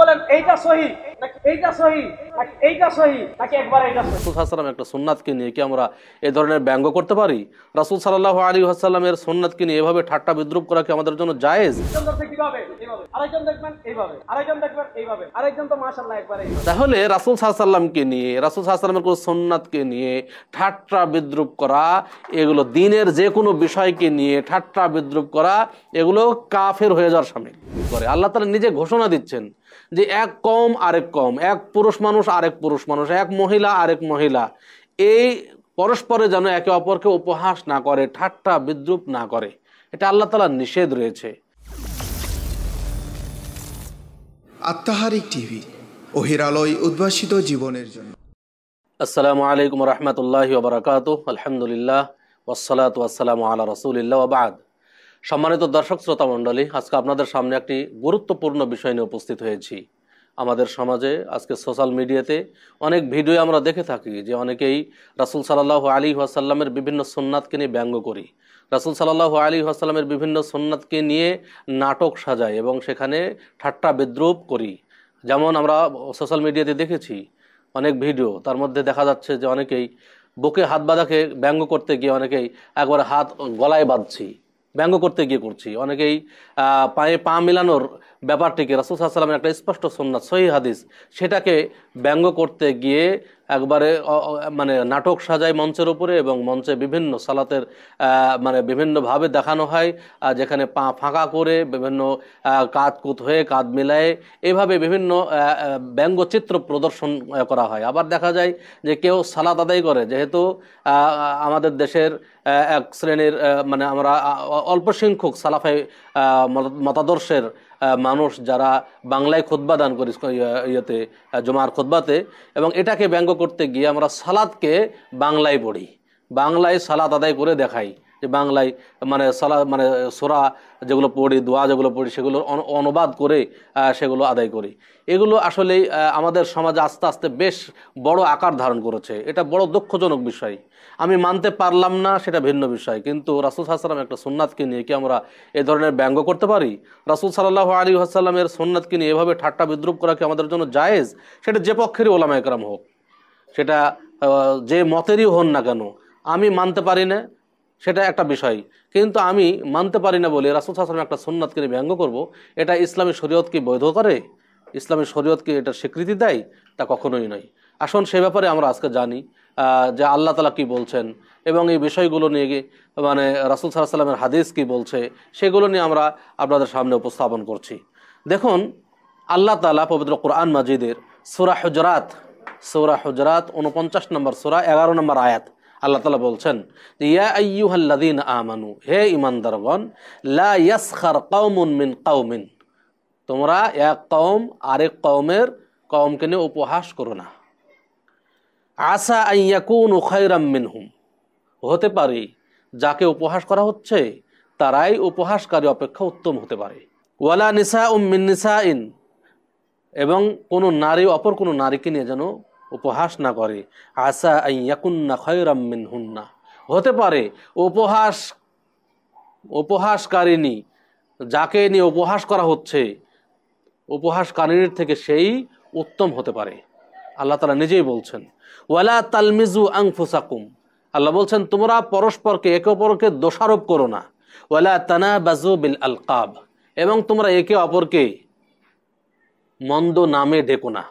বলেন এইটা সহি? নাকি এইটা সহি? নাকি এইটা সহি? নাকি একবার এইটা সহি? রাসুল সাল্লাম একটা সুন্নাতকে নিয়ে কি আমরা ধরনের ব্যঙ্গ করতে পারি? রাসুল সুন্নাতকে নিয়ে এভাবে ঠাট্টা বিদ্রুপ করা কি আমাদের জন্য জায়েজ? কীভাবে? এইভাবে। আরেকজন দেখবেন এইভাবে। আরেকজন দেখবেন এইভাবে। আরেকজন তো মাশাআল্লাহ একবার এইভাবে। তাহলে রাসুল সাল্লামকে নিয়ে রাসুল সাল্লামের কোনো সন্ন্যাতকে নিয়ে ঠাট্টা বিদ্রুপ করা এগুলো দিনের যে কোনো বিষয়কে নিয়ে ঠাট্টা বিদ্রুপ করা এগুলো কাফের হয়ে যাওয়ার সামিল করে। আল্লাহ তালা নিজে ঘোষণা দিচ্ছেন যে এক কম আরেক কম এক পুরুষ মানুষ আরেক পুরুষ মানুষ এক মহিলা আরেক মহিলা। এই পরস্পরে যেন একে অপরকে উপহাস না করে ঠাট্টা বিদ্রুপ না করে। এটা আল্লাহ তালার নিষেধ রয়েছে। আত্মাহারিক টিভি অহিরালয় উদ্ভাসিত জীবনের জন্য। আসসালামু আলাইকুম রহমতুল্লাহ ওবরাকাত আলহামদুলিল্লাহ ওসালাত ওয়াসালাম আল্লাহ রসুলিল্লাহ ওবাদ সম্মানিত দর্শক শ্রোতা মণ্ডলী, আজকে আপনাদের সামনে একটি গুরুত্বপূর্ণ বিষয় নিয়ে উপস্থিত হয়েছি। আমাদের সমাজে আজকে সোশ্যাল মিডিয়াতে অনেক ভিডিও আমরা দেখে থাকি যে অনেকেই রাসুল সাল্লাহ আলী ওয়াসাল্লামের বিভিন্ন সোননাথকে নিয়ে ব্যঙ্গ করি। রাসুল সাল্লাহ আলী ওয়াসাল্লামের বিভিন্ন সোননাথকে নিয়ে নাটক সাজাই এবং সেখানে ঠাট্টা বিদ্রুপ করি। যেমন আমরা সোশ্যাল মিডিয়াতে দেখেছি অনেক ভিডিও, তার মধ্যে দেখা যাচ্ছে যে অনেকেই বুকে হাত বাঁধাকে ব্যঙ্গ করতে গিয়ে অনেকেই একবার হাত গলায় বাঁধছি। ব্যঙ্গ করতে গিয়ে করছি। অনেকেই পায়ে পা মিলানোর ব্যাপারটিকে রাসুল সাল্লামের একটা স্পষ্ট সন্ন্যাস সহি হাদিস, সেটাকে ব্যঙ্গ করতে গিয়ে একবারে মানে নাটক সাজায় মঞ্চের উপরে এবং মঞ্চে বিভিন্ন সালাতের মানে বিভিন্নভাবে দেখানো হয় যেখানে পা ফাঁকা করে বিভিন্ন কাঁধ কুত হয়ে কাঁধ মিলায়ে এভাবে বিভিন্ন ব্যঙ্গচিত্র প্রদর্শন করা হয়। আবার দেখা যায় যে কেউ সালাত আদায় করে, যেহেতু আমাদের দেশের এক শ্রেণির মানে আমরা অল্প সংখ্যক সালাফাই মতাদর্শের মানুষ যারা বাংলায় খোদবা দান করি ইয়ে- ইয়েতে জমার খোদবাতে, এবং এটাকে ব্যঙ্গ করতে গিয়ে আমরা সালাদকে বাংলায় পড়ি। বাংলায় সালাদ আদায় করে দেখাই যে বাংলায় মানে সালা মানে সোরা যেগুলো পড়ি, দোয়া যেগুলো পড়ি, সেগুলো অন- অনুবাদ করে সেগুলো আদায় করি। এগুলো আসলেই আমাদের সমাজে আস্তে আস্তে বেশ বড় আকার ধারণ করেছে। এটা বড় দুঃখজনক বিষয়। আমি মানতে পারলাম না, সেটা ভিন্ন বিষয়। কিন্তু রাসুল সাল্লাম একটা সুন্নাতকে নিয়ে কি আমরা এ ধরনের ব্যঙ্গ করতে পারি? রাসুল সাল্লাহ আলী আসাল্লামের সুন্নাতকে নিয়ে এভাবে ঠাট্টা বিদ্রুপ করা কি আমাদের জন্য জায়েজ? সেটা যে পক্ষেরই ওলামা একরাম হোক। সেটা যে মতেরই হন না কেন, আমি মানতে পারি না, সেটা একটা বিষয়। কিন্তু আমি মানতে পারি না বলে রাসুল হাসান একটা সুন্নাতকে নিয়ে ব্যঙ্গ করব, এটা ইসলামী শরীয়তকে বৈধ করে? ইসলামী শরীয়তকে এটা স্বীকৃতি দেয়? তা কখনোই নয়। আসুন সে ব্যাপারে আমরা আজকে জানি। যে আল্লাহ তালা কি বলছেন এবং এই বিষয়গুলো নিয়ে মানে রাসুল সাল্লাহ সাল্লামের হাদিস কি বলছে সেগুলো নিয়ে আমরা আপনাদের সামনে উপস্থাপন করছি। দেখুন আল্লাহ তালা পবিত্র কোরআন মাজিদের সুরা হুজরাত সৌরা হুজরাত উনপঞ্চাশ নম্বর সোরা এগারো নম্বর আয়াত আল্লাহ তালা বলছেন যে, ইয়া আইয়ুহাল্লাযীন আমানু হে ইমানদারগণ লা ইয়াসখার কওমুন মিন কওমিন তোমরা এক কওম আরেক কওমের কওমকে নিয়ে উপহাস করো না। আসা আইয়াকুনু খায়রাম মিনহুম। হতে পারে যাকে উপহাস করা হচ্ছে, তারাই উপহাসকারী অপেক্ষা উত্তম হতে পারে। ওয়ালা নিসা উম মিন নিসাইন, এবং কোনো নারী, অপর কোনো নারীকে নিয়ে যেন উপহাস না করে। আসা আইয়াকুন্না খয়রাম মিন হুন্না হতে পারে উপহাস, উপহাসকারিণী যাকে নিয়ে উপহাস করা হচ্ছে উপহাসকারিনীর থেকে সেই উত্তম হতে পারে। আল্লাহ তালা নিজেই বলছেন, ওয়ালা তালমিজু আংফুসাকুম আল্লাহ বলছেন, তোমরা পরস্পরকে, একে অপরকে দোষারোপ করো না। ওয়ালা তানা বাজু বিল আলকাব। এবং তোমরা একে অপরকে মন্দ নামে ডেকো না।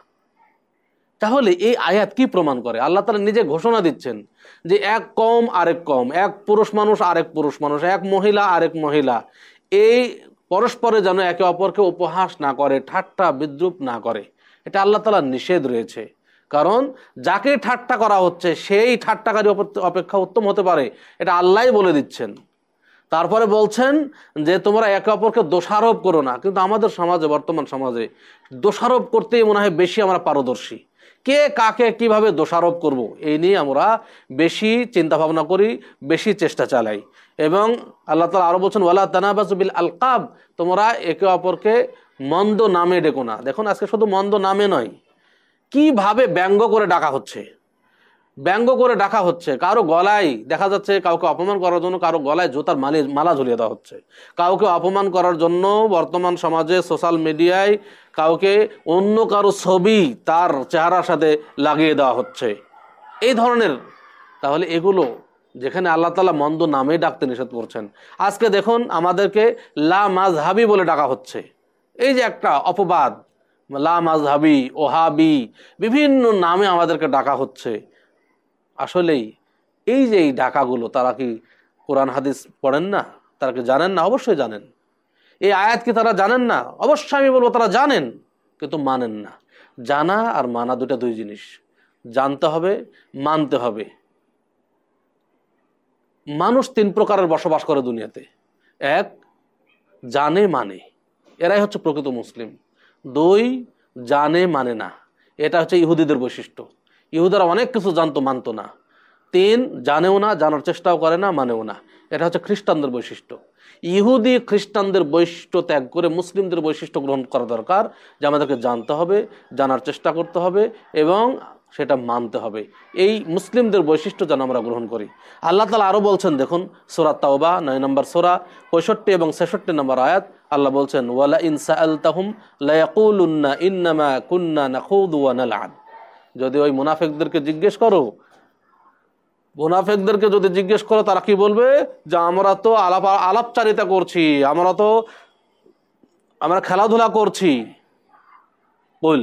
তাহলে এই আয়াত কি প্রমাণ করে? আল্লাহ তালা নিজে ঘোষণা দিচ্ছেন যে এক কম আরেক কম এক পুরুষ মানুষ আরেক পুরুষ মানুষ, এক মহিলা আরেক মহিলা। এই পরস্পরে যেন একে অপরকে উপহাস না করে, ঠাট্টা বিদ্রুপ না করে। এটা আল্লাহ তালার নিষেধ রয়েছে। কারণ যাকে ঠাট্টা করা হচ্ছে, সেই ঠাট্টাকারী অপে- অপেক্ষা উত্তম হতে পারে। এটা আল্লাহই বলে দিচ্ছেন। তারপরে বলছেন যে, তোমরা একে অপরকে দোষারোপ করো না। কিন্তু আমাদের সমাজে, বর্তমান সমাজে, দোষারোপ করতেই মনে হয় বেশি আমরা পারদর্শী। কে কাকে কীভাবে দোষারোপ করব, এই নিয়ে আমরা বেশি চিন্তা ভাবনা করি, বেশি চেষ্টা চালাই। এবং আল্লাহ তালা আরও বলছেন, ওয়ালা তানাবাজুবিল আলকাব তোমরা একে অপরকে মন্দ নামে ডেকো না। দেখুন, আজকে শুধু মন্দ নামে নয় কীভাবে ব্যঙ্গ করে ডাকা হচ্ছে? ব্যঙ্গ করে ডাকা হচ্ছে। কারও গলায় দেখা যাচ্ছে কাউকে অপমান করার জন্য কারও গলায় জোতার মালি, মালা ঝুলিয়ে দেওয়া হচ্ছে। কাউকে অপমান করার জন্য বর্তমান সমাজে সোশ্যাল মিডিয়ায় কাউকে অন্য কারও ছবি তার চেহারার সাথে লাগিয়ে দেওয়া হচ্ছে। এই ধরনের, তাহলে এগুলো যেখানে আল্লাহ তালা মন্দ নামে ডাকতে নিষেধ করছেন, আজকে দেখুন আমাদেরকে লা মাজহাবি বলে ডাকা হচ্ছে। এই যে একটা অপবাদ লা মাজহাবি ওহাবি, বিভিন্ন নামে আমাদেরকে ডাকা হচ্ছে। আসলেই এই যে এই ডাকাগুলো, তারা কি কোরআন, হাদিস পড়েন না? তারা কি জানেন না? অবশ্যই জানেন। এই আয়াত কি তারা জানেন না? অবশ্যই আমি বলব তারা জানেন, কিন্তু মানেন না। জানা আর মানা দুটা দুই জিনিস। জানতে হবে, মানতে হবে। মানুষ তিন প্রকারের বসবাস করে দুনিয়াতে। এক, জানে মানে। এরাই হচ্ছে প্রকৃত মুসলিম। দুই, জানে মানে না। এটা হচ্ছে ইহুদিদের বৈশিষ্ট্য। ইহুদারা অনেক কিছু জানতো, মানত না। তিন, জানেও না, জানার চেষ্টাও করে না, মানেও না। এটা হচ্ছে খ্রিস্টানদের বৈশিষ্ট্য। ইহুদি খ্রিস্টানদের বৈশিষ্ট্য ত্যাগ করে মুসলিমদের বৈশিষ্ট্য গ্রহণ করা দরকার, যে আমাদেরকে জানতে হবে, জানার চেষ্টা করতে হবে, এবং সেটা মানতে হবে। এই মুসলিমদের বৈশিষ্ট্য যেন আমরা গ্রহণ করি। আল্লাহ তালা আরও বলছেন, দেখুন, সোরা তাওবা, নয় নম্বর সোরা, পঁয়ষট্টি এবং ছেষট্টি নম্বর আয়াত, আল্লাহ বলছেন ওয়ালা ইনসা আল তাহুম লায়াকুলুন্না ইন্নামা কুন্না নাখুদু ওয়া নালআব যদি ওই মুনাফেকদেরকে জিজ্ঞেস করো, মুনাফেকদেরকে যদি জিজ্ঞেস করো, তারা কি বলবে? যে আমরা তো আলাপ, আলাপচারিতা করছি, আমরা তো, আমরা খেলাধুলা করছি। বল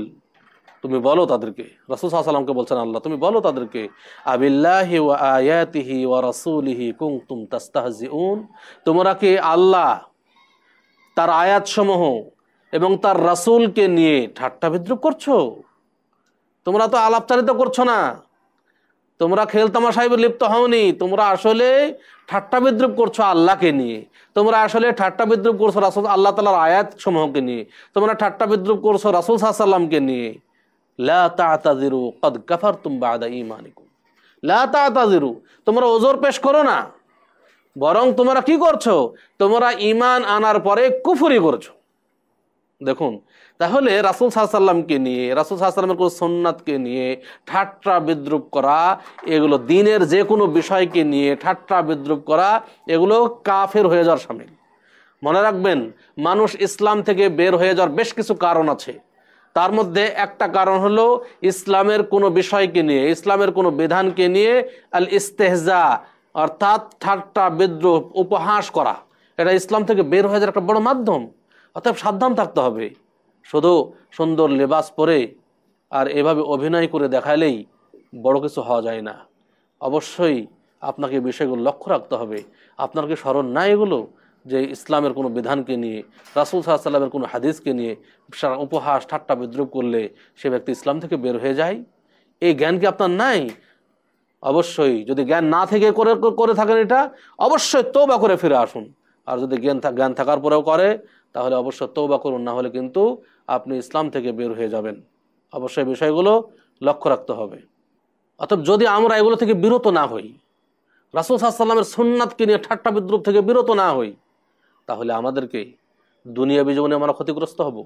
তুমি বলো তাদেরকে। রসুল সাল্লামকে বলছেন আল্লাহ, তুমি বলো তাদেরকে, আবিল্লাহি ওয়া আয়াতিহি ওয়া রাসূলিহি কুনতুম তাস্তাহজিউন? তোমরা কি আল্লাহ, তার আয়াতসমূহ এবং তার রাসূলকে নিয়ে ঠাট্টা বিদ্রুপ করছ? তোমরা তো আলাপচারিতা করছ না। তোমরা খেল তামাশায় লিপ্ত হওনি। তোমরা আসলে ঠাট্টা বিদ্রুপ করছ আল্লাহকে নিয়ে। তোমরা আসলে ঠাট্টা বিদ্রুপ করছ রাসুল, আল্লাহ তালার আয়াত সমূহকে নিয়ে। তোমরা ঠাট্টা বিদ্রুপ করছ রাসুল সাল্লামকে নিয়ে। লা তাতাজিরু তোমরা ওজোর পেশ করো না। বরং তোমরা কি করছ? তোমরা ইমান আনার পরে কুফুরি করছ। দেখুন, তাহলে রাসুল সাল্লামকে নিয়ে, রাসুল সাল্লামের কোনো সোননাথকে নিয়ে ঠাট্টা বিদ্রুপ করা, এগুলো দিনের যে কোনো বিষয়কে নিয়ে ঠাট্টা বিদ্রুপ করা, এগুলো কাফের হয়ে যাওয়ার সামিল। মনে রাখবেন, মানুষ ইসলাম থেকে বের হয়ে যাওয়ার বেশ কিছু কারণ আছে। তার মধ্যে একটা কারণ হলো ইসলামের কোনো বিষয়কে নিয়ে, ইসলামের কোনো বিধানকে নিয়ে আল ইস্তেহজা অর্থাৎ ঠাট্টা, বিদ্রোহ, উপহাস করা। এটা ইসলাম থেকে বের হয়ে যাওয়ার একটা বড় মাধ্যম। অর্থাৎ সাবধান থাকতে হবে। শুধু সুন্দর লেবাস পরে আর এভাবে অভিনয় করে দেখালেই বড় কিছু হওয়া যায় না। অবশ্যই আপনাকে বিষয়গুলো লক্ষ্য রাখতে হবে। আপনার কি স্মরণ না এগুলো? যে ইসলামের কোনো বিধানকে নিয়ে, রাসুল সাল্লামের কোনো হাদিসকে নিয়ে সারা উপহাস, ঠাট্টা, বিদ্রুপ করলে সে ব্যক্তি ইসলাম থেকে বের হয়ে যায়? এই জ্ঞান কি আপনার নাই? অবশ্যই, যদি জ্ঞান না থেকে করে করে থাকেন এটা, অবশ্যই তৌবা করে ফিরে আসুন। আর যদি জ্ঞান জ্ঞান থাকার পরেও করে, তাহলে অবশ্যই তৌবা করুন, না হলে কিন্তু আপনি ইসলাম থেকে বের হয়ে যাবেন। অবশ্যই বিষয়গুলো লক্ষ্য রাখতে হবে। অতএব যদি আমরা এগুলো থেকে বিরত না হই, রাসুল সাল্লামের সুন্নাতকে নিয়ে ঠাট্টা, বিদ্রুপ থেকে বিরত না হই তাহলে আমাদেরকে দুনিয়াবী জীবনে আমরা ক্ষতিগ্রস্ত হব,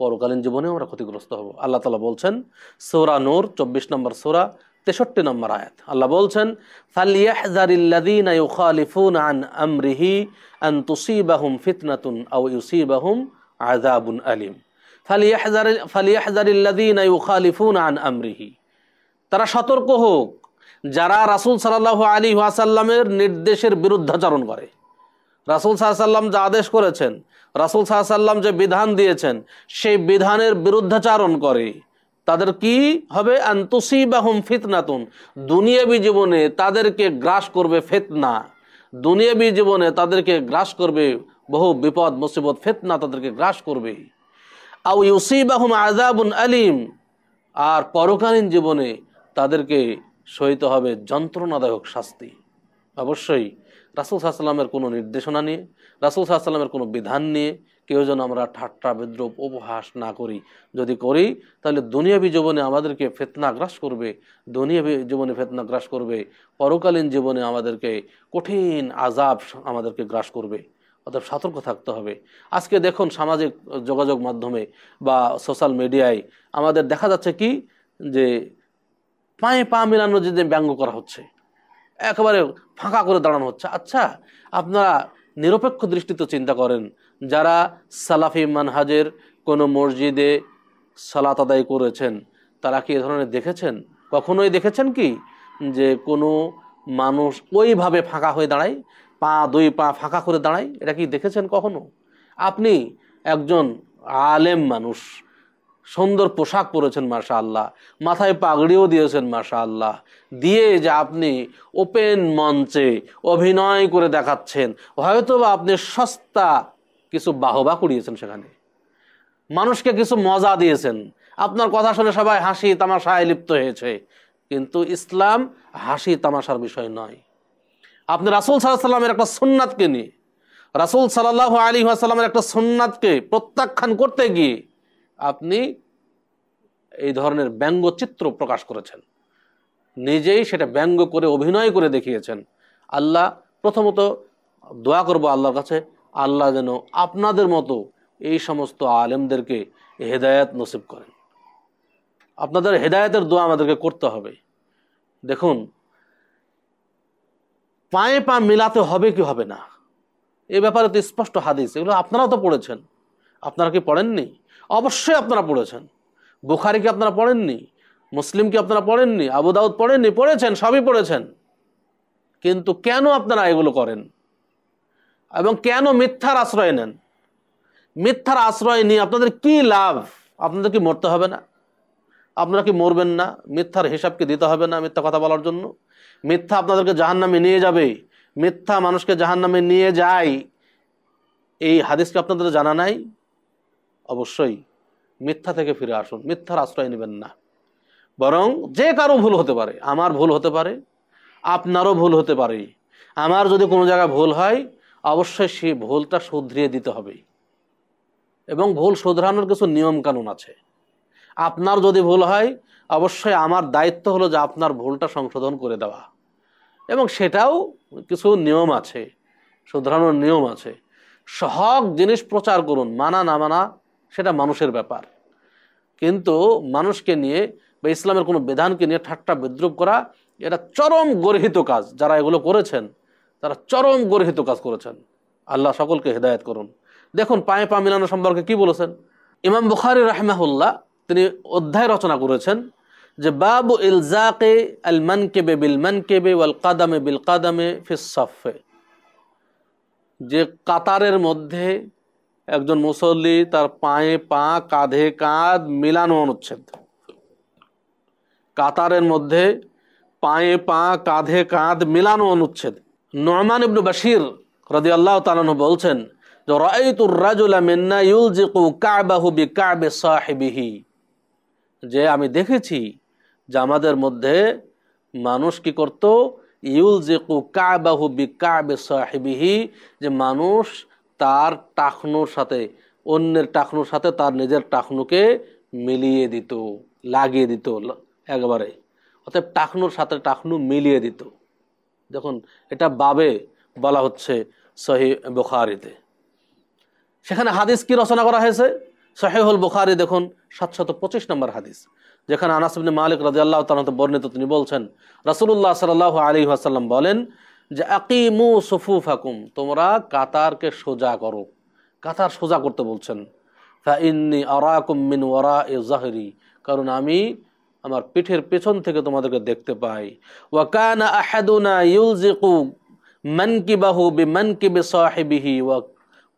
পরকালীন জীবনে আমরা ক্ষতিগ্রস্ত হব। আল্লাহ তালা বলছেন, সোরা নূর, চব্বিশ নম্বর সোরা, তেষট্টি নম্বর আয়াত। আল্লাহ বলছেন আন আমরিহি ফালিয়াহজারিল্লাযীনা ইউখালিফুনা আন আমরিহি। তারা সতর্ক হোক, যারা রাসূল সাল্লাল্লাহু আলী ওয়াসাল্লামের নির্দেশের বিরুদ্ধাচরণ করে। রাসুল সাল্লাম যা আদেশ করেছেন, রাসুল সাল্লাম যে বিধান দিয়েছেন, সেই বিধানের বিরুদ্ধাচারণ করে। তাদের কি হবে? আন্তুসিবাহুম ফিতনাতুন। দুনিয়াবী জীবনে তাদেরকে গ্রাস করবে ফেতনা। দুনিয়াবী জীবনে তাদেরকে গ্রাস করবে বহু বিপদ, মুসিবত, ফেতনা তাদেরকে গ্রাস করবে আউ ইউসিবাহুম আজাবুন আলিম। আর পরকালীন জীবনে তাদেরকে সহিত হবে যন্ত্রণাদায়ক শাস্তি। অবশ্যই রাসুল সাল্লামের কোনো নির্দেশনা নিয়ে, রাসুল সাল্লামের কোনো বিধান নিয়ে কেউ যেন আমরা ঠাট্টা বিদ্রুপ উপহাস না করি। যদি করি, তাহলে দুনিয়াবি জীবনে আমাদেরকে ফেতনা গ্রাস করবে, দুনিয়াবী জীবনে ফেতনা গ্রাস করবে, পরকালীন জীবনে আমাদেরকে কঠিন আজাব আমাদেরকে গ্রাস করবে। অর্থাৎ সতর্ক থাকতে হবে। আজকে দেখুন সামাজিক যোগাযোগ মাধ্যমে বা সোশ্যাল মিডিয়ায় আমাদের দেখা যাচ্ছে কি? যে পায়ে পা মিলানো যদি ব্যঙ্গ করা হচ্ছে একেবারে ফাঁকা করে দাঁড়ানো হচ্ছে। আচ্ছা আপনারা নিরপেক্ষ দৃষ্টিতে চিন্তা করেন, যারা সালাফি মানহাজের কোনো মসজিদে সালাত আদায় করেছেন, তারা কি এ ধরনের দেখেছেন? কখনোই দেখেছেন কি? যে কোনো মানুষ ওইভাবে ফাঁকা হয়ে দাঁড়ায়, পা দুই পা ফাঁকা করে দাঁড়ায়? এটা কি দেখেছেন কখনো? আপনি একজন আলেম মানুষ সুন্দর পোশাক পরেছেন মাশা আল্লাহ মাথায় পাগড়িও দিয়েছেন মাশা আল্লাহ দিয়ে যে আপনি ওপেন মঞ্চে অভিনয় করে দেখাচ্ছেন হয়তো বা আপনি সস্তা কিছু বাহবা কুড়িয়েছেন সেখানে। মানুষকে কিছু মজা দিয়েছেন। আপনার কথা শুনে সবাই হাসি তামাশায় লিপ্ত হয়েছে। কিন্তু ইসলাম হাসি তামাশার বিষয় নয়। আপনি রাসুল সাল্লাহ সাল্লামের একটা সুন্নাতকে নিয়ে, রাসুল সাল্লাহ আলী সাল্লামের একটা সুন্নাতকে প্রত্যাখ্যান করতে গিয়ে আপনি এই ধরনের ব্যঙ্গচিত্র প্রকাশ করেছেন। নিজেই সেটা ব্যঙ্গ করে, অভিনয় করে দেখিয়েছেন। আল্লাহ প্রথমত দোয়া করব আল্লাহর কাছে, আল্লাহ যেন আপনাদের মতো এই সমস্ত আলেমদেরকে হেদায়াত নসিব করেন। আপনাদের হেদায়তের দোয়া আমাদেরকে করতে হবে। দেখুন, পায়ে পা মিলাতে হবে কি হবে না? এ ব্যাপারে তো স্পষ্ট হাদিস। এগুলো আপনারাও তো পড়েছেন। আপনারা কি পড়েননি? অবশ্যই আপনারা পড়েছেন। বুখারি কি আপনারা পড়েননি? মুসলিম কি আপনারা পড়েননি? আবু দাউদ পড়েননি? পড়েছেন, সবই পড়েছেন। কিন্তু কেন আপনারা এগুলো করেন? এবং কেন মিথ্যার আশ্রয় নেন? মিথ্যার আশ্রয় নিয়ে আপনাদের কি লাভ? আপনাদের কি মরতে হবে না? আপনারা কি মরবেন না? মিথ্যার হিসাবকে দিতে হবে না মিথ্যা কথা বলার জন্য? মিথ্যা আপনাদেরকে জাহান্নামে নিয়ে যাবে। মিথ্যা মানুষকে জাহান্নামে নিয়ে যায়। এই হাদিসকে আপনাদের জানা নাই? অবশ্যই মিথ্যা থেকে ফিরে আসুন, মিথ্যার আশ্রয় নেবেন না। বরং যে কারও ভুল হতে পারে, আমার ভুল হতে পারে, আপনারও ভুল হতে পারে। আমার যদি কোনো জায়গায় ভুল হয়, অবশ্যই সেই ভুলটা শুধরিয়ে দিতে হবে। এবং ভুল শুধরানোর কিছু নিয়ম কানুন আছে। আপনার যদি ভুল হয়, অবশ্যই আমার দায়িত্ব হলো যে আপনার ভুলটা সংশোধন করে দেওয়া। এবং সেটাও কিছু নিয়ম আছে, শুধরানোর নিয়ম আছে। সহক জিনিস প্রচার করুন, মানা না মানা সেটা মানুষের ব্যাপার। কিন্তু মানুষকে নিয়ে বা ইসলামের কোনো বিধানকে নিয়ে ঠাট্টা বিদ্রুপ করা, এটা চরম গর্হিত কাজ। যারা এগুলো করেছেন, তারা চরম গর্হিত কাজ করেছেন। আল্লাহ সকলকে হেদায়ত করুন। দেখুন, পায়ে পা মিলানো সম্পর্কে কি বলেছেন? ইমাম বুখারি রাহমাহুল্লাহ তিনি অধ্যায় রচনা করেছেন যে, বাবু ইলজাকে আল মানকেবে বিল মানকেবে ওয়াল কাদামে বিল কাদামে ফিসফে যে কাতারের মধ্যে একজন মুসল্লি তার পায়ে পা, কাঁধে কাঁধ মিলানো অনুচ্ছেদ। কাতারের মধ্যে পায়ে পা, কাঁধে কাঁধ মিলানো অনুচ্ছেদ। নরমান ইবনু বাশির রাদি আল্লাহ তালানু বলছেন, যে রাইতুর রাজুলা মিন্না ইউলজিকু কাবাহু বি কাবে সাহেবিহি। যে আমি দেখেছি যে আমাদের মধ্যে মানুষ কি করত? ইউলজিকু কাবাহু বি কাবে সাহেবিহি, যে মানুষ তার টাকনুর সাথে, অন্যের টাকনুর সাথে তার নিজের টাকনুকে মিলিয়ে দিত, লাগিয়ে দিত একবারে। অতএব টাকনুর সাথে টাকনু মিলিয়ে দিত। দেখুন, এটা বাবে বলা হচ্ছে সহি বুখারিতে। সেখানে হাদিস কি রচনা করা হয়েছে? সহেহুল বুখারি দেখুন, সাতশত পঁচিশ নম্বর হাদিস, যেখানে আনাসবিন মালিক রাজি তালা বর্ণিত তিনি বলছেন রাসুল্লাহ সাল আলী আসাল্লাম বলেন যে আকিমু সফু ফাকুম তোমরা কাতারকে সোজা করো। কাতার সোজা করতে বলছেন। ইন্নি মিন এ জাহরি, কারণ আমি আমার পিঠের পেছন থেকে তোমাদেরকে দেখতে পাই। ওয়াকানা আহাদুনা ইউলজিকু মানকিবাহু বি মানকিবি সাহিবিহি, ওয়া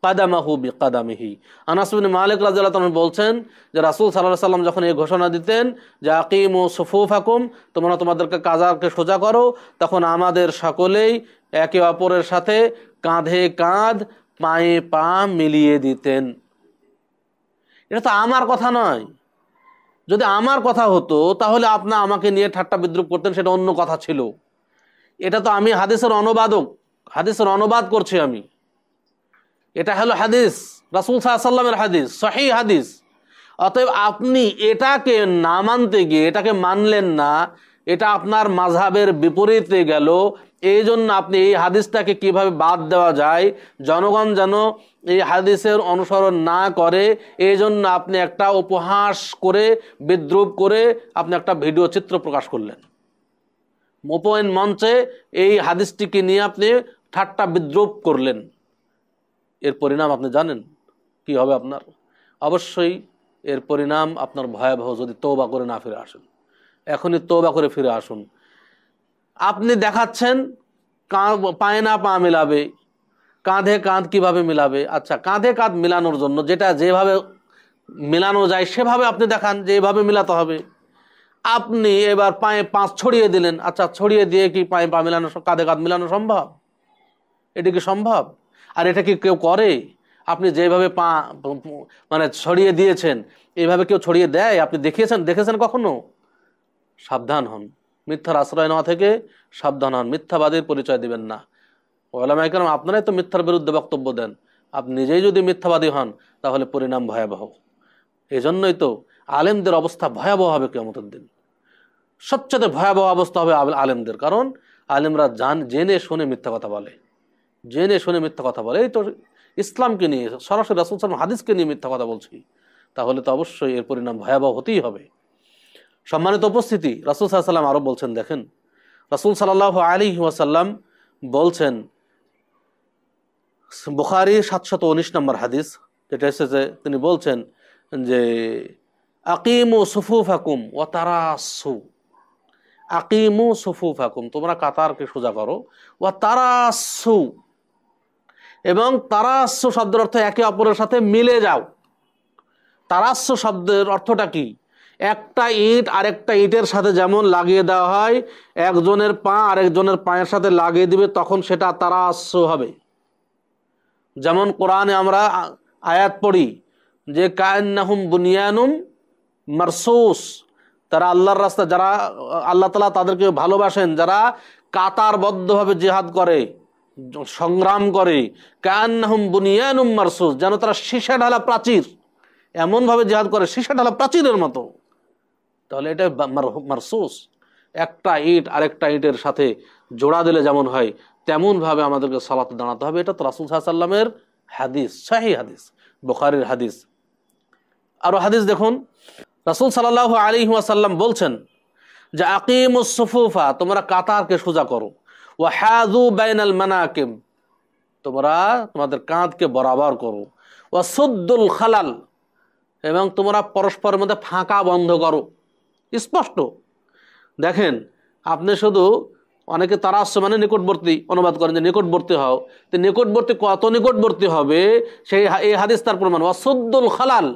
কাদামাহু বি কাদামিহি আনাসবিন মালিক রাজিয়াল্লাহ বলছেন যে রাসুল সাল্লাহ সাল্লাম যখন এই ঘোষণা দিতেন যে আকিম ও সুফুফ হাকুম তোমরা তোমাদেরকে কাজাকে সোজা করো, তখন আমাদের সকলেই একে অপরের সাথে কাঁধে কাঁধ, পায়ে পা মিলিয়ে দিতেন। এটা তো আমার কথা নয়। যদি আমার কথা হতো, তাহলে আপনা আমাকে নিয়ে ঠাট্টা বিদ্রুপ করতেন, সেটা অন্য কথা ছিল। এটা তো আমি হাদিসের অনুবাদক, হাদিসের অনুবাদ করছি আমি। এটা হলো হাদিস। রাসুল সাল্লামের হাদিস সহি হাদিস। অতএব আপনি এটাকে না মানতে গিয়ে, এটাকে মানলেন না, এটা আপনার মাঝাবের বিপরীতে গেল। এই জন্য আপনি এই হাদিসটাকে কীভাবে বাদ দেওয়া যায়? জনগণ যেন এই হাদিসের অনুসরণ না করে এই জন্য আপনি একটা উপহাস করে, বিদ্রুপ করে আপনি একটা ভিডিও চিত্র প্রকাশ করলেন। ওপেন মঞ্চে এই হাদিসটিকে নিয়ে আপনি ঠাট্টা বিদ্রুপ করলেন। এর পরিণাম আপনি জানেন? কি হবে আপনার? অবশ্যই এর পরিণাম আপনার ভয়াবহ যদি তৌবা করে না ফিরে আসেন। এখনই তৌবা করে ফিরে আসুন। আপনি দেখাচ্ছেন পায়ে না পা মিলাবে, কাঁধে কাঁধ কীভাবে মিলাবে? আচ্ছা কাঁধে কাঁধ মিলানোর জন্য যেটা যেভাবে মিলানো যায় সেভাবে আপনি দেখান যে এভাবে মিলাতে হবে। আপনি এবার পায়ে পাঁচ ছড়িয়ে দিলেন। আচ্ছা ছড়িয়ে দিয়ে কি পায়ে পা মিলানো কাঁধে কাঁধ মিলানো সম্ভব? এটা কি সম্ভব? আর এটা কি কেউ করে? আপনি যেভাবে পা মানে ছড়িয়ে দিয়েছেন এইভাবে কেউ ছড়িয়ে দেয়? আপনি দেখিয়েছেন? দেখেছেন কখনো? সাবধান হন। মিথ্যার আশ্রয় নেওয়া থেকে সাবধান হন। মিথ্যাবাদীর পরিচয় দিবেন না। ওলামাইকার আপনারাই তো মিথ্যার বিরুদ্ধে বক্তব্য দেন। আপনি নিজেই যদি মিথ্যাবাদী হন, তাহলে পরিণাম ভয়াবহ। এই জন্যই তো আলেমদের অবস্থা ভয়াবহ হবে কেমতের দিন। সবচেয়ে ভয়াবহ অবস্থা হবে আলেমদের। কারণ আলেমরা জান জেনে শুনে মিথ্যা কথা বলে। জেনে শুনে মিথ্যা কথা বলে। এই তো ইসলামকে নিয়ে, সরাসরি রাসুল সালাম হাদিসকে নিয়ে মিথ্যা কথা বলছি। তাহলে তো অবশ্যই এর পরিণাম ভয়াবহ হতেই হবে। সম্মানিত উপস্থিতি, রাসুল সাল্লাম আরও বলছেন, দেখেন, রাসুল সাল্লাহ আলী ওয়াসাল্লাম বলছেন, বুখারি সাতশত উনিশ নম্বর হাদিস, যেটা এসেছে তিনি বলছেন যে, আকিম আকিমু সুফুফ হাকুম ও তারাসু আকিমু সুফুফ হাকুম তোমরা কাতারকে সোজা করো। ও তারাসু এবং তারাস্য শব্দের অর্থ একে অপরের সাথে মিলে যাও। তারাস্য শব্দের অর্থটা কি? একটা ইট আরেকটা ইটের সাথে যেমন লাগিয়ে দেওয়া হয়, একজনের পা আরেকজনের পায়ের সাথে লাগিয়ে দিবে, তখন সেটা তারাস্য হবে। যেমন কোরআনে আমরা আয়াত পড়ি যে কায়নাহুম বুনিয়ানুম মারসুস। তারা আল্লাহর রাস্তা, যারা আল্লাহ তালা তাদেরকে ভালোবাসেন, যারা কাতারবদ্ধভাবে জেহাদ করে সংগ্রাম করে কায়নাহুম বুনিয়ানুম মারসুস, যেন তারা সীসা ঢালা প্রাচীর, এমনভাবে জেহাদ করে, সীসা ঢালা প্রাচীরের মতো। তাহলে এটা মার- মারসুস, একটা ইট আরেকটা ইটের সাথে জোড়া দিলে যেমন হয়, তেমনভাবে আমাদেরকে সালাতে দাঁড়াতে হবে। এটা তো রাসুল সাল্লামের হাদিস শাহি হাদিস, বোখারির হাদিস। আরও হাদিস দেখুন। রাসুল সাল্লাহ আলী ওয়াসাল্লাম বলছেন যে আকিমুসফুফা তোমরা কাতারকে সোজা করো। ও হাজু বাইনাল মানাকিম। তোমরা তোমাদের কাঁধকে বরাবর করো। ও সুদ্দুল খালাল, এবং তোমরা পরস্পরের মধ্যে ফাঁকা বন্ধ করো। স্পষ্ট। দেখেন, আপনি শুধু অনেকে তারা আসছে মানে নিকটবর্তী অনুবাদ করেন যে নিকটবর্তী হও। তো নিকটবর্তী কত নিকটবর্তী হবে? সেই এই হাদিস তার প্রমাণ। ওয়াসুদ্দুল খালাল,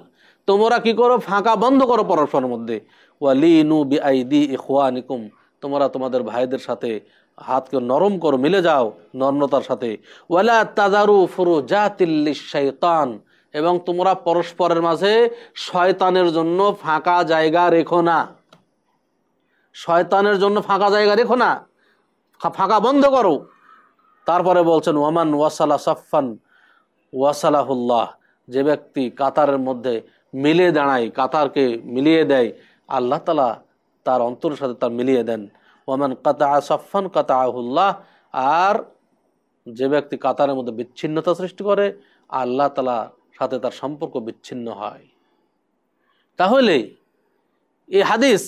তোমরা কি করো? ফাঁকা বন্ধ করো পরস্পরের মধ্যে। ওয়ালিনু বি আইদি ইখওয়ানিকুম, তোমরা তোমাদের ভাইদের সাথে হাতকে নরম করো, মিলে যাও নর্মতার সাথে। ওয়ালা তাজারু ফুরু জাতিল্লি শৈতান এবং তোমরা পরস্পরের মাঝে শয়তানের জন্য ফাঁকা জায়গা রেখো না। শয়তানের জন্য ফাঁকা জায়গা রেখো না ফাঁকা বন্ধ করো। তারপরে বলছেন, ওয়ামান ওয়াসালা সাফান ওয়াসালাহুল্লাহ, যে ব্যক্তি কাতারের মধ্যে মিলে দাঁড়ায়, কাতারকে মিলিয়ে দেয়, আল্লাহ তালা তার অন্তরের সাথে তার মিলিয়ে দেন। ওয়ামান কাতা সাফান কাতা আহুল্লাহ আর যে ব্যক্তি কাতারের মধ্যে বিচ্ছিন্নতা সৃষ্টি করে, আল্লাহ তালা সাথে তার সম্পর্ক বিচ্ছিন্ন হয়। তাহলে এই হাদিস,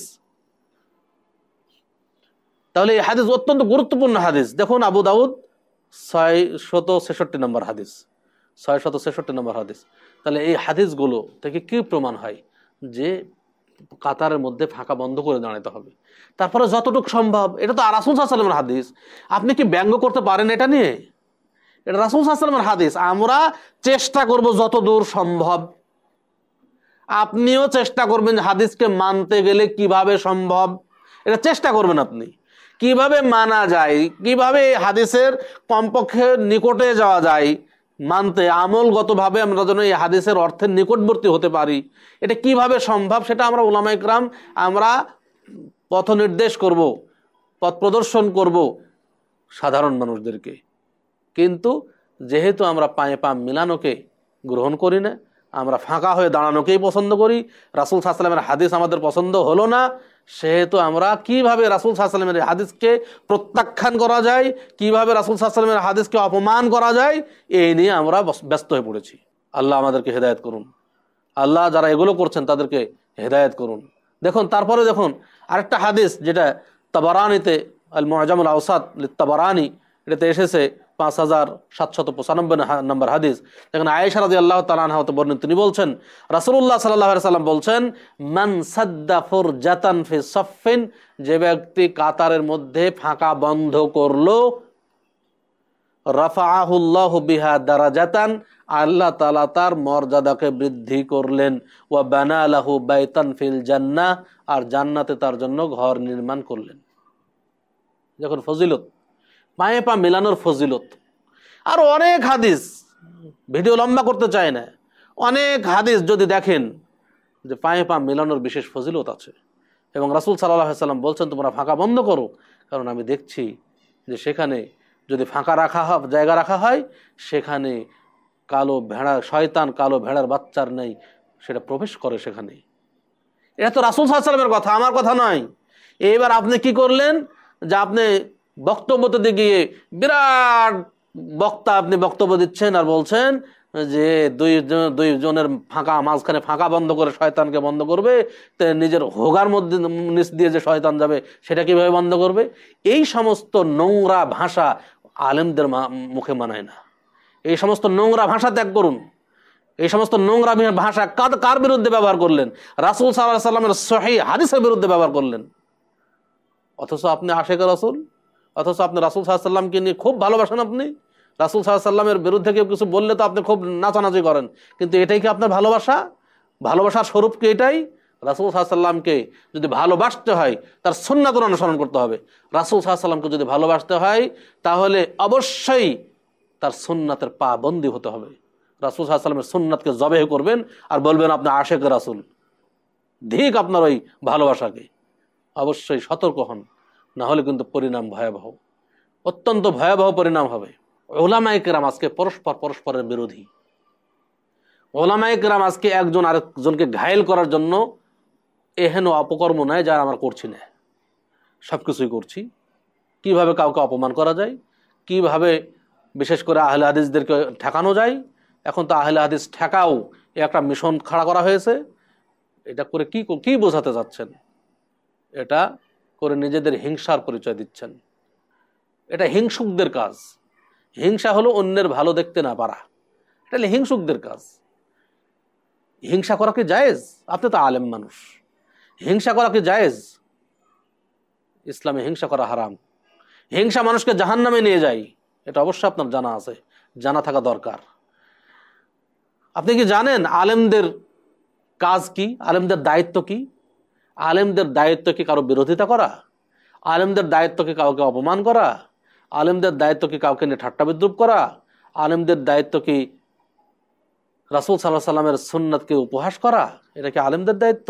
তাহলে এই হাদিস অত্যন্ত গুরুত্বপূর্ণ হাদিস। দেখুন আবু দাউদ ছয় শত ছেষট্টি নম্বর হাদিস। ছয় শত ছেষট্টি নম্বর হাদিস। তাহলে এই হাদিসগুলো থেকে কি প্রমাণ হয়? যে কাতারের মধ্যে ফাঁকা বন্ধ করে দাঁড়াতে হবে। তারপরে যতটুকু সম্ভব, এটা তো রাসুল সাল্লামের হাদিস। আপনি কি ব্যঙ্গ করতে পারেন এটা নিয়ে? এটা রাসুল সাল্লামের হাদিস। আমরা চেষ্টা করব যত দূর সম্ভব। আপনিও চেষ্টা করবেন হাদিসকে মানতে গেলে কীভাবে সম্ভব। এটা চেষ্টা করবেন আপনি। কীভাবে মানা যায়, কীভাবে হাদিসের কমপক্ষে নিকটে যাওয়া যায়। মানতে, আমলগতভাবে আমরা যেন এই হাদিসের অর্থের নিকটবর্তী হতে পারি। এটা কীভাবে সম্ভব সেটা আমরা ওলামা ইকরাম আমরা পথ নির্দেশ করব, পথ প্রদর্শন করব সাধারণ মানুষদেরকে। কিন্তু যেহেতু আমরা পায়ে পা মিলানোকে গ্রহণ করি না, আমরা ফাঁকা হয়ে দাঁড়ানোকেই পছন্দ করি, রাসুল সাহসালামের হাদিস আমাদের পছন্দ হলো না সেহেতু আমরা কীভাবে রাসুল সাহসালামের হাদিসকে প্রত্যাখ্যান করা যায়, কীভাবে রাসুল সাহসালামের হাদিসকে অপমান করা যায়, এই নিয়ে আমরা ব্যস্ত হয়ে পড়েছি। আল্লাহ আমাদেরকে হেদায়ত করুন। আল্লাহ যারা এগুলো করছেন তাদেরকে হেদায়ত করুন। দেখুন, তারপরে দেখুন, আরেকটা হাদিস যেটা তাবারানিতে আল মহাজামুল আউসাদ লিত্তাবারানি এটাতে এসেছে পাঁচ হাজার সাতশত পঁচানব্বই নম্বর হাদিস। যেখানে আয়েশা রাজি আল্লাহ তালানহাত বর্ণিত, তিনি বলছেন রাসুল্লাহ সাল্লাহ সাল্লাম বলছেন, মান সাদ্দাফুর জাতান ফি সফিন যে ব্যক্তি কাতারের মধ্যে ফাঁকা বন্ধ করল রাফাহুল্লাহ বিহা আল্লাহ তালা তার মর্যাদাকে বৃদ্ধি করলেন বানালাহু বাইতান ফিল জান্না আর জান্নাতে তার জন্য ঘর নির্মাণ করলেন। যখন ফজিলত পায়ে পা মেলানোর ফজিলত। আর অনেক হাদিস, ভিডিও লম্বা করতে চায় না। অনেক হাদিস যদি দেখেন যে পায়ে পা মেলানোর বিশেষ ফজিলত আছে। এবং রাসুল সাল্লাহ সাল্লাম বলছেন, তোমরা ফাঁকা বন্ধ করো। কারণ আমি দেখছি যে সেখানে যদি ফাঁকা রাখা হয়, জায়গা রাখা হয়, সেখানে কালো ভেড়া, শয়তান কালো ভেড়ার বাচ্চার নেই, সেটা প্রবেশ করে সেখানে। এটা তো রাসুল সাল্লামের কথা, আমার কথা নয়। এবার আপনি কি করলেন? যে আপনি বক্তব্যতে গিয়ে বিরাট বক্তা আপনি বক্তব্য দিচ্ছেন আর বলছেন যে দুই দুই জনের ফাঁকা, মাঝখানে ফাঁকা বন্ধ করে শয়তানকে বন্ধ করবে নিজের হোগার মধ্যে নিচ দিয়ে যে শয়তান যাবে, সেটা কীভাবে বন্ধ করবে? এই সমস্ত নোংরা ভাষা আলেমদের মুখে মানায় না। এই সমস্ত নোংরা ভাষা ত্যাগ করুন। এই সমস্ত নোংরা ভাষা কার কার বিরুদ্ধে ব্যবহার করলেন? রাসুল সাল্লাহ সাল্লামের সহি হাদিসের বিরুদ্ধে ব্যবহার করলেন। অথচ আপনি আশেখ রাসুল? অথচ আপনি রাসুল সাল্লামকে নিয়ে খুব ভালোবাসেন আপনি। রাসুল সাল্লামের বিরুদ্ধে কেউ কিছু বললে তো আপনি খুব নাচানাচি করেন। কিন্তু এটাই কি আপনার ভালোবাসা? ভালোবাসার স্বরূপ কি এটাই? রাসুল সাল্লামকে যদি ভালোবাসতে হয়, তার সুন্নাতুর অনুসরণ করতে হবে। রাসুল সাল্লামকে যদি ভালোবাসতে হয়, তাহলে অবশ্যই তার সুন্নাতের পা বন্দি হতে হবে। রাসুল সাল্লামের সুন্নাতকে জবেহ করবেন আর বলবেন, আপনি আশেক রাসুল। ধিক আপনার ওই ভালোবাসাকে। অবশ্যই সতর্ক হন। না হলে কিন্তু পরিণাম ভয়াবহ। অত্যন্ত ভয়াবহ পরিণাম হবে। ওলামাইকেরাম আজকে পরস্পর পরস্পরের বিরোধী। ওলামাইকেরাম আজকে একজন আরেকজনকে ঘায়েল করার জন্য এহেন অপকর্ম নয় যা আমরা করছি না। সব কিছুই করছি। কীভাবে কাউকে অপমান করা যায়? কীভাবে বিশেষ করে আহলে হাদিসদেরকে ঠেকানো যায়? এখন তো আহলে হাদিস ঠেকাও একটা মিশন খাড়া করা হয়েছে। এটা করে কি কি বোঝাতে যাচ্ছেন এটা করে নিজেদের হিংসার পরিচয় দিচ্ছেন। এটা হিংসুকদের কাজ। হিংসা হলো অন্যের ভালো দেখতে না পারা। এটা হিংসুকদের কাজ। হিংসা করা কি জায়েজ? আপনি তো আলেম মানুষ। হিংসা করা কি জায়েজ? ইসলামে হিংসা করা হারাম। হিংসা মানুষকে জাহান নামে নিয়ে যায়। এটা অবশ্যই আপনার জানা আছে। জানা থাকা দরকার। আপনি কি জানেন আলেমদের কাজ কি? আলেমদের দায়িত্ব কি? আলেমদের দায়িত্ব কি কারও বিরোধিতা করা, আলেমদের দায়িত্ব কি কাউকে অপমান করা, আলেমদের দায়িত্ব কি কাউকে নিয়ে ঠাট্টা বিদ্রুপ করা, আলেমদের দায়িত্ব কি রাসুল সাল্লাহ সাল্লামের সুন্নাতকে উপহাস করা, এটা কি আলেমদের দায়িত্ব?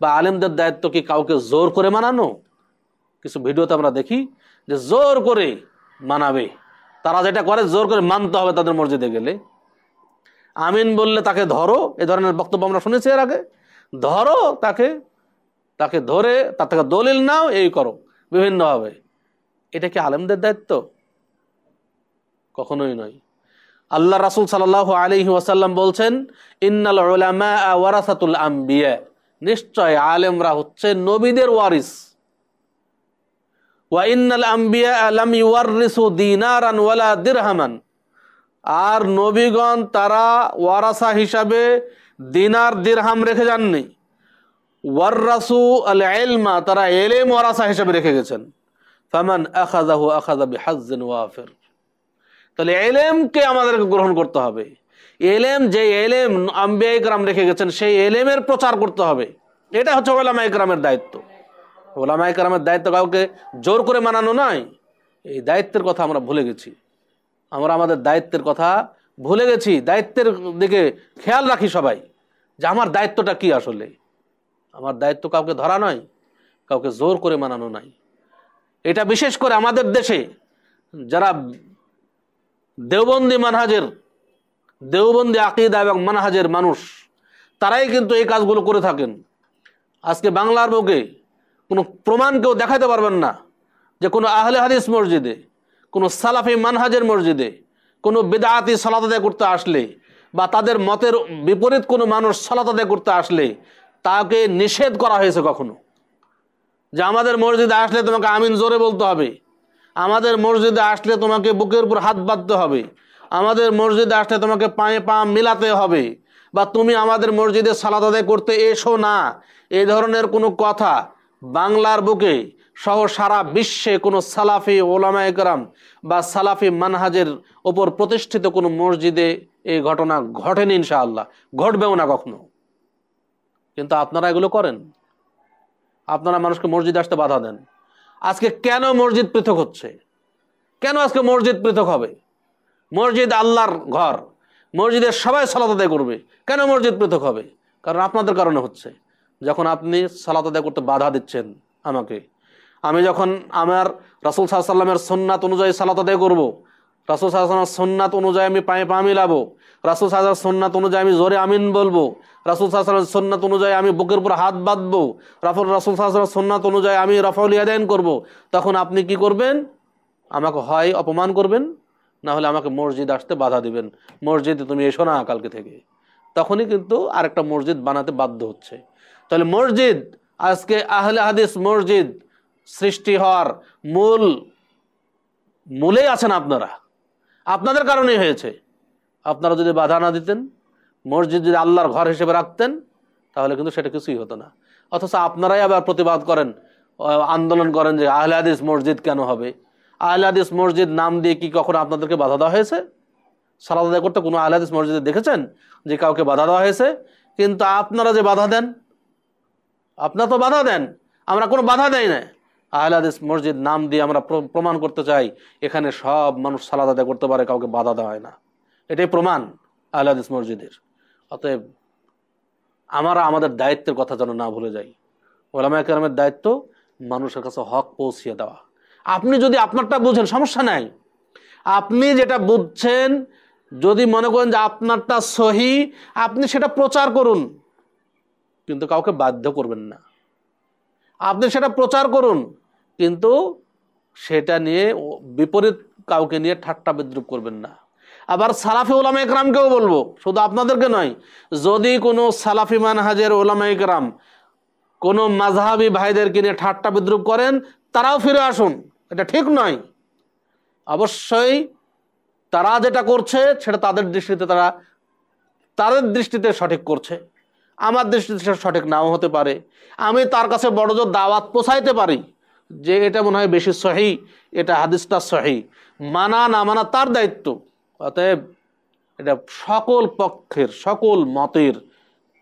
বা আলেমদের দায়িত্ব কি কাউকে জোর করে মানানো? কিছু ভিডিওতে আমরা দেখি যে জোর করে মানাবে। তারা যেটা করে, জোর করে মানতে হবে তাদের মসজিদে গেলে। আমিন বললে তাকে ধরো, এ ধরনের বক্তব্য আমরা শুনেছি এর আগে। ধরো তাকে তাকে ধরে, তার থেকে দলিল নাও, এই করো। বিভিন্নভাবে। এটা কি আলেমদের দায়িত্ব? কখনোই নয়। আল্লাহ রাসুল সাল্লাহ আলহি ওয়াসাল্লাম বলছেন, ইন্নাল আম্বিয়া। নিশ্চয় আলেমরা হচ্ছে নবীদের ওয়ারিস। ওয়া ওয়ালা আর নবীগণ তারা ওয়ারাসা হিসাবে দিনার দিরহাম রেখে যাননি। ওয়ার্রাসু আল এলমা তারা এলেম ওয়ারাসা হিসাবে রেখে গেছেন। ফামান আখাজাহু আখাজা বিহাজ্জিন ওয়াফির। তাহলে এলেমকে আমাদেরকে গ্রহণ করতে হবে। এলেম, যে এলেম আম্বিয়া ইকরাম রেখে গেছেন, সেই এলেমের প্রচার করতে হবে। এটা হচ্ছে ওলামা ইকরামের দায়িত্ব। ওলামা ইকরামের দায়িত্ব কাউকে জোর করে মানানো নয় এই দায়িত্বের কথা আমরা ভুলে গেছি। আমরা আমাদের দায়িত্বের কথা ভুলে গেছি, দায়িত্বের দিকে খেয়াল রাখি সবাই যে আমার দায়িত্বটা কি আসলে। আমার দায়িত্ব কাউকে ধরা নয়, কাউকে জোর করে মানানো নাই। এটা বিশেষ করে আমাদের দেশে যারা দেওবন্দি মানহাজের, দেওবন্দি আকিদা এবং মানহাজের মানুষ, তারাই কিন্তু এই কাজগুলো করে থাকেন। আজকে বাংলার বুকে কোনো প্রমাণ কেউ দেখাতে পারবেন না যে কোনো আহলে হাদিস মসজিদে, কোনো সালাফি মানহাজের মসজিদে কোনো বেদায়াতি সলাত করতে আসলে বা তাদের মতের বিপরীত কোনো মানুষ সলাত করতে আসলে তাকে নিষেধ করা হয়েছে কখনো? যে আমাদের মসজিদে আসলে তোমাকে আমিন জোরে বলতে হবে। আমাদের মসজিদে আসলে তোমাকে বুকের উপর হাত বাঁধতে হবে। আমাদের মসজিদে আসলে তোমাকে পায়ে পা মিলাতে হবে। বা তুমি আমাদের মসজিদে সালাদ আদায় করতে এসো না। এ ধরনের কোনো কথা বাংলার বুকে সহ সারা বিশ্বে কোনো সালাফি ওলামা একরাম বা সালাফি মানহাজের ওপর প্রতিষ্ঠিত কোনো মসজিদে এই ঘটনা ঘটেনি ইনশাআল্লাহ। ঘটবেও না কখনো। কিন্তু আপনারা এগুলো করেন। আপনারা মানুষকে মসজিদে আসতে বাধা দেন। আজকে কেন মসজিদ পৃথক হচ্ছে? কেন আজকে মসজিদ পৃথক হবে? মসজিদ আল্লাহর ঘর। মসজিদের সবাই সালাত আদায় করবে। কেন মসজিদ পৃথক হবে? কারণ আপনাদের কারণে হচ্ছে। যখন আপনি সালাত আদায় করতে বাধা দিচ্ছেন আমাকে, আমি যখন আমার রাসুল সাহা সাল্লামের সন্ন্যাত অনুযায়ী সালাত আদায় করব, রাসুল সাল্লামের সন্ন্যাত অনুযায়ী আমি পায়ে পা মিলাবো রাসুল সাল্লাহ সন্ন্যাত অনুযায়ী আমি জোরে আমিন বলব। রাসুল সাল্লামের সন্ন্যাত অনুযায়ী আমি বুকের উপর হাত বাঁধবো। রাফুল রাসুল সাল্লামের সন্ন্যাত অনুযায়ী আমি রফাউল ইয়াদায়ন করব। তখন আপনি কি করবেন? আমাকে হয় অপমান করবেন না হলে আমাকে মসজিদ আসতে বাধা দিবেন। মসজিদে তুমি এসো না কালকে থেকে। তখনই কিন্তু আরেকটা মসজিদ বানাতে বাধ্য হচ্ছে। তাহলে মসজিদ, আজকে আহলে হাদিস মসজিদ সৃষ্টি হওয়ার মূল, মূলেই আছেন আপনারা। আপনাদের কারণেই হয়েছে। আপনারা যদি বাধা না দিতেন, মসজিদ যদি আল্লাহর ঘর হিসেবে রাখতেন, তাহলে কিন্তু সেটা কিছুই হতো না। অথচ আপনারাই আবার প্রতিবাদ করেন আন্দোলন করেন যে আহলে মসজিদ কেন হবে? আহলে মসজিদ নাম দিয়ে কি কখনো আপনাদেরকে বাধা দেওয়া হয়েছে? সালাদ করতে কোনো আহলে মসজিদে দেখেছেন যে কাউকে বাধা দেওয়া হয়েছে? কিন্তু আপনারা যে বাধা দেন, আপনারা তো বাধা দেন, আমরা কোনো বাধা দেই না আহলে হাদিস মসজিদ নাম দিয়ে আমরা প্র- প্রমাণ করতে চাই, এখানে সব মানুষ সালাদ করতে পারে, কাউকে বাধা দেওয়া হয় না। এটাই প্রমাণ আহলে হাদিস মসজিদের। অতএব আমরা আমাদের দায়িত্বের কথা যেন না ভুলে যাই। ওলামা কেরামের দায়িত্ব মানুষের কাছে হক পৌঁছিয়ে দেওয়া। আপনি যদি আপনারটা বুঝেন, সমস্যা নাই। আপনি যেটা বুঝছেন, যদি মনে করেন যে আপনারটা সহি, আপনি সেটা প্রচার করুন। কিন্তু কাউকে বাধ্য করবেন না। আপনি সেটা প্রচার করুন, কিন্তু সেটা নিয়ে বিপরীত কাউকে নিয়ে ঠাট্টা বিদ্রুপ করবেন না। আবার সালাফি ওলামা একরামকেও বলব, শুধু আপনাদেরকে নয়, যদি কোনো সালাফি মানহাজের ওলামা একরাম কোনো মাঝহাবি ভাইদেরকে নিয়ে ঠাট্টা বিদ্রুপ করেন, তারাও ফিরে আসুন, এটা ঠিক নয়। অবশ্যই তারা যেটা করছে, সেটা তাদের দৃষ্টিতে তারা, তাদের দৃষ্টিতে সঠিক করছে। আমার দৃষ্টিতে সেটা সঠিক নাও হতে পারে। আমি তার কাছে বড় জোর দাওয়াত পোষাইতে পারি যে এটা মনে হয় বেশি সহি, এটা হাদিসটা সহি। মানা না মানা তার দায়িত্ব। অতএব এটা সকল পক্ষের, সকল মতের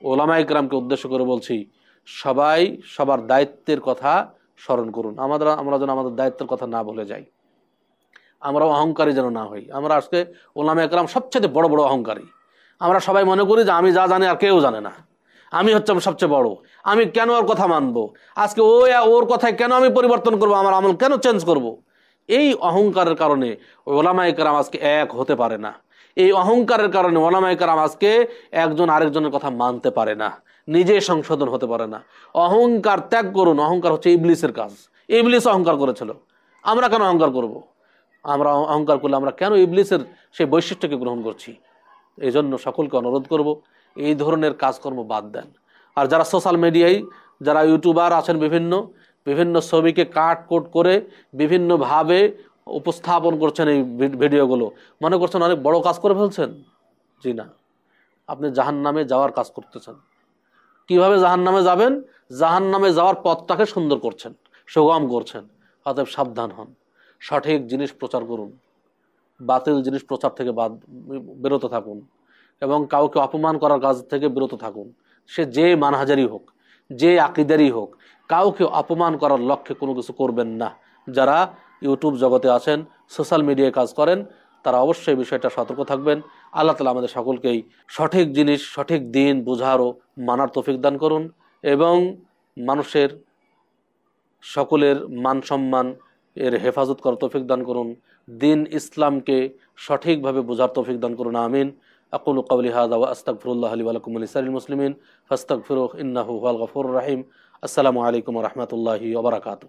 ওলামা ইকরামকে উদ্দেশ্য করে বলছি, সবাই সবার দায়িত্বের কথা স্মরণ করুন। আমাদের আমরা যেন আমাদের দায়িত্বের কথা না বলে যাই। আমরা অহংকারী যেন না হই। আমরা আজকে ওলামা একরাম সবচেয়ে বড় বড় অহংকারী। আমরা সবাই মনে করি যে আমি যা জানি আর কেউ জানে না। আমি হচ্ছে সবচেয়ে বড়। আমি কেন ওর কথা মানবো? আজকে ও ওর কথায় কেন আমি পরিবর্তন করব? আমার আমল কেন চেঞ্জ করব। এই অহংকারের কারণে ওলামা একরাম আজকে এক হতে পারে না। এই অহংকারের কারণে ওলামা একরাম আজকে একজন আরেকজনের কথা মানতে পারে না। নিজে সংশোধন হতে পারে না। অহংকার ত্যাগ করুন, অহংকার হচ্ছে ইবলিসের কাজ। ইবলিস অহংকার করেছিল। আমরা কেন অহংকার করব। আমরা অহংকার করলে আমরা কেন ইবলিসের সেই বৈশিষ্ট্যকে গ্রহণ করছি? এই জন্য সকলকে অনুরোধ করব, এই ধরনের কাজকর্ম বাদ দেন। আর যারা সোশ্যাল মিডিয়ায় যারা ইউটিউবার আছেন বিভিন্ন বিভিন্ন ছবিকে কাট কোট করে বিভিন্নভাবে উপস্থাপন করছেন এই ভিডিওগুলো। মনে করছেন অনেক বড় কাজ করে ফেলছেন? জি না। আপনি জাহান নামে যাওয়ার কাজ করতেছেন। কীভাবে জাহান নামে যাবেন? জাহান নামে যাওয়ার পথটাকে সুন্দর করছেন, সুগম করছেন। অতএব সাবধান হন। সঠিক জিনিস প্রচার করুন। বাতিল জিনিস প্রচার থেকে বাদ, বিরত থাকুন। এবং কাউকে অপমান করার কাজ থেকে বিরত থাকুন। সে যে মানহাজারই হোক, যে আকিদারই হোক কাউকে অপমান করার লক্ষ্যে কোনো কিছু করবেন না। যারা ইউটিউব জগতে আছেন, সোশ্যাল মিডিয়ায় কাজ করেন, তারা অবশ্যই বিষয়টা সতর্ক থাকবেন। আল্লাহ তালা আমাদের সকলকেই সঠিক জিনিস, সঠিক দিন বোঝার ও মানার তৌফিক দান করুন এবং মানুষের, সকলের মান সম্মান এর হেফাজত করার তৌফিক দান করুন। দিন ইসলামকে সঠিকভাবে বোঝার তৌফিক দান করুন, আমিন। আকুল কবলি হাদা আস্তাকফিরুল্লাহ আলী আলকুম আলিসারিল মুসলিমিন। ফাস্তাকফিরুহ ইন্নাহু হুয়াল গফুর রাহিম। আসসালামু আলাইকুম রহমতুল্লাহি ওবরাকাতু